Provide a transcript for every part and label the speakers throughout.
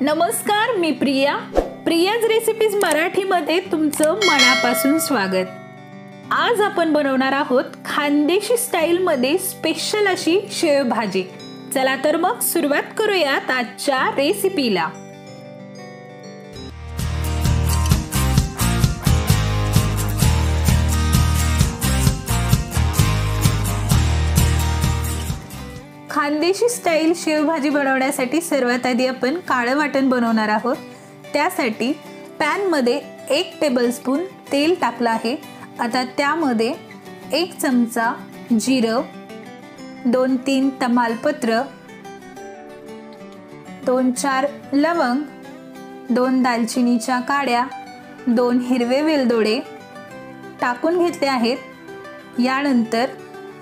Speaker 1: नमस्कार मी प्रिया. प्रियाज रेसिपीज मराठीमध्ये तुमचं मनापासून स्वागत. आज आपण बनवणार आहोत खानदेशी स्टाईलमध्ये स्पेशल अशी शेवभाजी. चला तर मग सुरुवात करूयात आजच्या रेसिपीला खानदेशी स्टाईल शेवभाजी बनवण्यासाठी सर्वात आधी आपण काळं वाटण बनवणार आहोत. त्यासाठी पॅनमध्ये एक टेबलस्पून तेल टाकलं आहे. आता त्यामध्ये एक चमचा जिरं दोन तीन तमालपत्र दोन चार लवंग दोन दालचिनीच्या काड्या दोन हिरवे वेलदोडे टाकून घेतले आहेत. यानंतर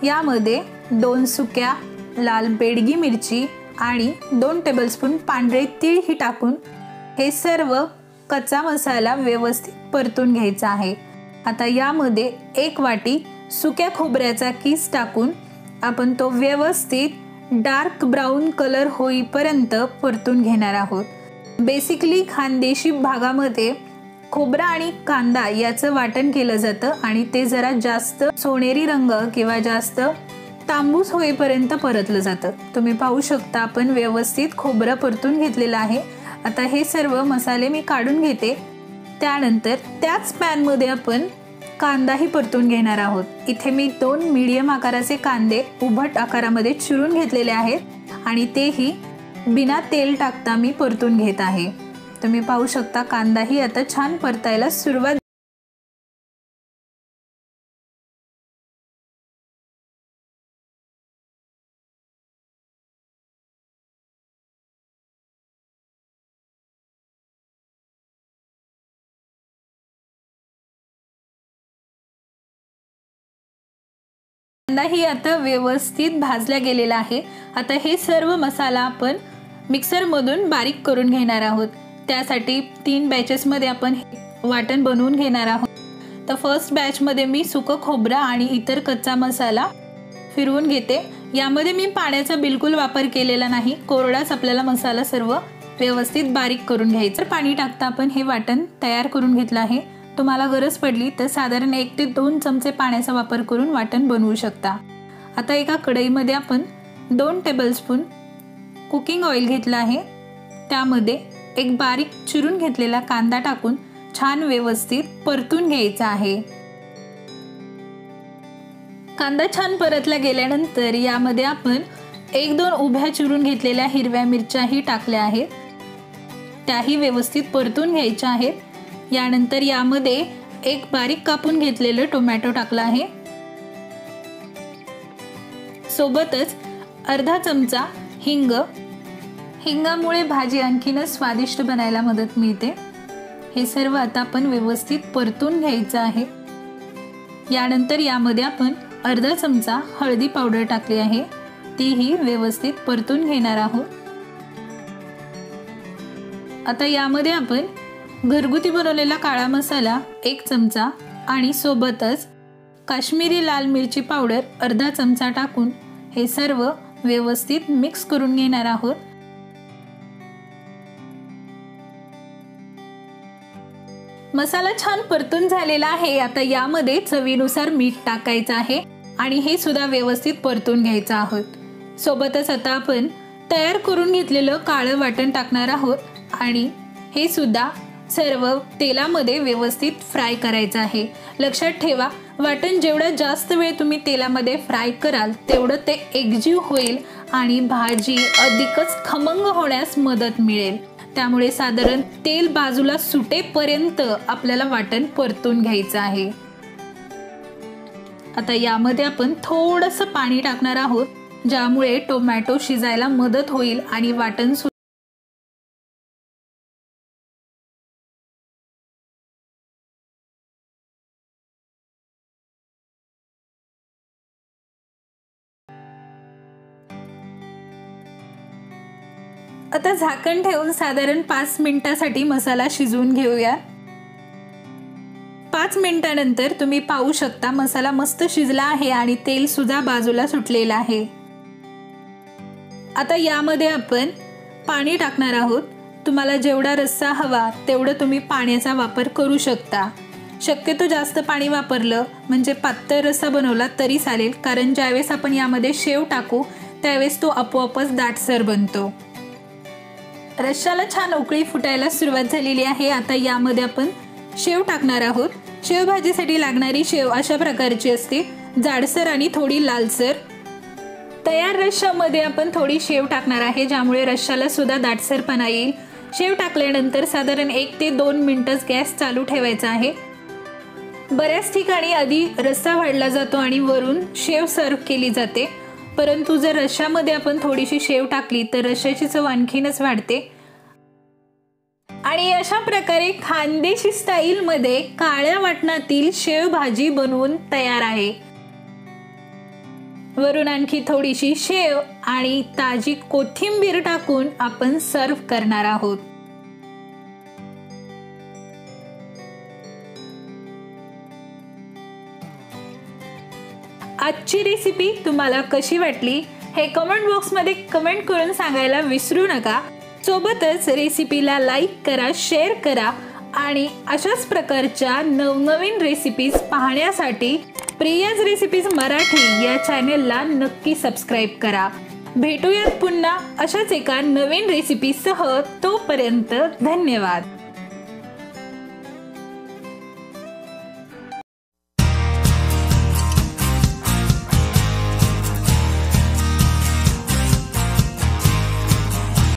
Speaker 1: यामध्ये दोन सुक्या लाल बेडगी मिरची आणि दोन टेबलस्पून पांढरे तीळही टाकून हे सर्व कच्चा मसाला व्यवस्थित परतून घ्यायचा आहे. आता यामध्ये एक वाटी सुक्या खोबऱ्याचा किस टाकून आपण तो व्यवस्थित डार्क ब्राऊन कलर होईपर्यंत परतून घेणार आहोत. बेसिकली खानदेशी भागामध्ये खोबरा आणि कांदा याचं वाटण केलं जातं आणि ते जरा जास्त सोनेरी रंग किंवा जास्त तांबूस होईपर्यंत परतलं जातं. तुम्ही पाहू शकता आपण व्यवस्थित खोबरं परतून घेतलेलं आहे. आता हे सर्व मसाले मी काढून घेते. त्यानंतर त्याच पॅनमध्ये आपण कांदाही परतून घेणार आहोत. इथे मी दोन मीडियम आकाराचे कांदे उभट आकारामध्ये चिरून घेतलेले आहेत आणि तेही बिना तेल टाकता मी परतून घेत आहे. तुम्ही पाहू शकता कांदाही आता छान परतायला सुरुवात कांदाही आता व्यवस्थित भाजला गेलेला आहे. आता हे सर्व मसाला आपण मिक्सरमधून बारीक करून घेणार आहोत. त्यासाठी तीन बॅचेसमध्ये आपण वाटण बनवून घेणार आहोत. तर फर्स्ट बॅचमध्ये मी सुकं खोबरं आणि इतर कच्चा मसाला फिरवून घेते. यामध्ये मी पाण्याचा बिलकुल वापर केलेला नाही. कोरडाच आपल्याला मसाला सर्व व्यवस्थित बारीक करून घ्यायचं. पाणी टाकता आपण हे वाटण तयार करून घेतलं आहे. तुम्हाला गरज पडली तर साधारण एक ते दोन चमचे पाण्याचा वापर करून वाटण बनवू शकता. आता एका कढईमध्ये आपण दोन टेबलस्पून कुकिंग ऑइल घेतलं आहे. त्यामध्ये एक बारीक चिरून घेतलेला कांदा टाकून छान व्यवस्थित परतून घ्यायचा आहे. कांदा छान परतला गेल्यानंतर यामध्ये आपण एक दोन उभ्या चिरून घेतलेल्या हिरव्या मिरच्याही टाकल्या आहेत. त्याही व्यवस्थित परतून घ्यायच्या आहेत. यानंतर यामध्ये एक बारीक कापून घेतलेलं टोमॅटो टाकला आहे. सोबतच अर्धा चमचा हिंग. हिंगामुळे भाजी आणखीनच स्वादिष्ट बनायला मदत मिळते. हे सर्व आता आपण व्यवस्थित परतून घ्यायचं आहे. यानंतर यामध्ये आपण अर्धा चमचा हळदी पावडर टाकली आहे. तीही व्यवस्थित परतून घेणार आहोत. आता यामध्ये आपण घरगुती बनवलेला काळा मसाला एक चमचा आणि सोबतच काश्मीरी लाल मिरची पावडर अर्धा चमचा टाकून हे सर्व व्यवस्थित मिक्स करून घेणार आहोत. मसाला छान परतून झालेला आहे. आता यामध्ये चवीनुसार मीठ टाकायचं आहे आणि हे सुद्धा व्यवस्थित परतून घ्यायचं आहोत. सोबतच आता आपण तयार करून घेतलेलं काळं वाटण टाकणार आहोत आणि हे सुद्धा सर्व तेलामध्ये व्यवस्थित फ्राय करायचं आहे. लक्षात ठेवा वाटण जेवढं जास्त वेळ तुम्ही तेलामध्ये फ्राय कराल तेवढं ते एकजीव होईल आणि भाजी अधिकच खमंग होण्यास मदत मिळेल. त्यामुळे साधारण तेल बाजूला सुटेपर्यंत आपल्याला वाटण परतून घ्यायचं आहे. आता यामध्ये आपण थोडंसं पाणी टाकणार आहोत ज्यामुळे टोमॅटो शिजायला मदत होईल आणि वाटण आता झाकण ठेवून साधारण पाच मिनिटासाठी मसाला शिजवून घेऊया. पाच मिनिटानंतर तुम्ही पाहू शकता मसाला मस्त शिजला आहे आणि तेल सुद्धा बाजूला सुटलेलं आहे. आता यामध्ये आपण पाणी टाकणार आहोत. तुम्हाला जेवढा रस्सा हवा तेवढं तुम्ही पाण्याचा वापर करू शकता. शक्यतो जास्त पाणी वापरलं म्हणजे पातळ रस्सा बनवला तरी चालेल कारण ज्यावेळेस आपण यामध्ये शेव टाकू त्यावेळेस तो आपोआपच दाटसर बनतो. रश्शाला छान उकळी फुटायला सुरुवात झालेली आहे. आता यामध्ये आपण शेव टाकणार आहोत. शेव भाजीसाठी लागणारी शेव अशा प्रकारची असते. जाडसर आणि थोडी लालसर. तयार रश्शामध्ये आपण थोडी शेव टाकणार आहे ज्यामुळे रश्शाला सुद्धा दाटसरपणा येईल. शेव टाकल्यानंतर साधारण एक ते दोन मिनटंच गॅस चालू ठेवायचा आहे. बऱ्याच ठिकाणी आधी रस्सा वाढला जातो आणि वरून शेव सर्व केली जाते. परंतु जर रश्यामध्ये आपण थोडीशी शेव टाकली तर रश्याची चव आणखीनच वाढते. आणि अशा प्रकारे खानदेशी स्टाईलमध्ये काळ्या वाटणातील शेव भाजी बनवून तयार आहे. वरून आणखी थोडीशी शेव आणि ताजी कोथिंबीर टाकून आपण सर्व करणार आहोत. आजची रेसिपी तुम्हाला कशी वाटली हे कमेंट बॉक्समध्ये कमेंट करून सांगायला विसरू नका. सोबतच रेसिपीला लाईक करा शेअर करा आणि अशाच प्रकारच्या नवनवीन रेसिपीज पाहण्यासाठी प्रियाज रेसिपीज मराठी या चॅनेलला नक्की सबस्क्राईब करा. भेटूयात पुन्हा अशाच एका नवीन रेसिपीसह तोपर्यंत धन्यवाद.